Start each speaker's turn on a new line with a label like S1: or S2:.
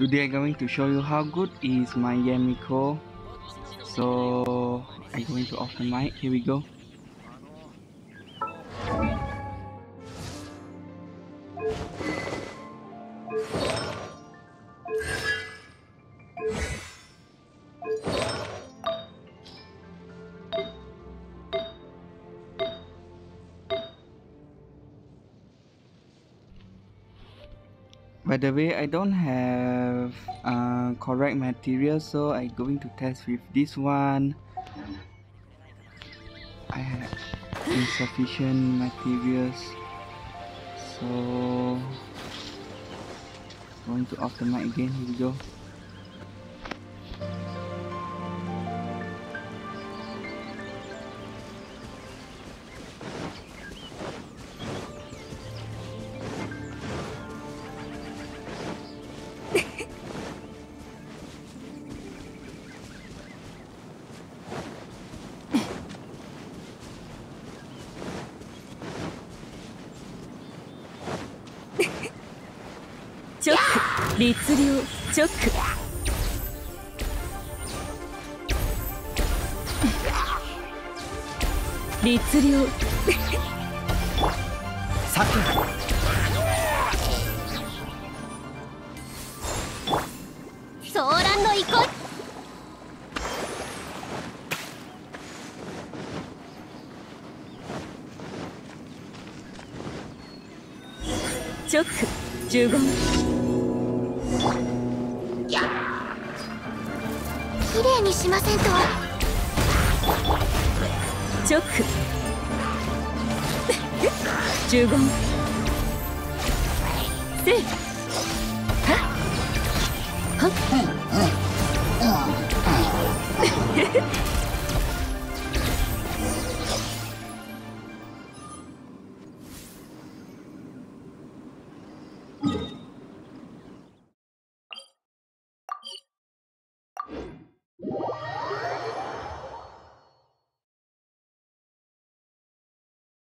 S1: today I'm going to show you how good is my Yamiko so I'm going to off the mic here we go By the way, I don't have uh, correct material, so I going to test with this one. I have insufficient materials, so going to off the again. Here we go.
S2: チョック律令チョック律令さくソーランド行こ骨チョック呪言
S3: 綺麗にしませんと
S2: チョック十言せいはっはっ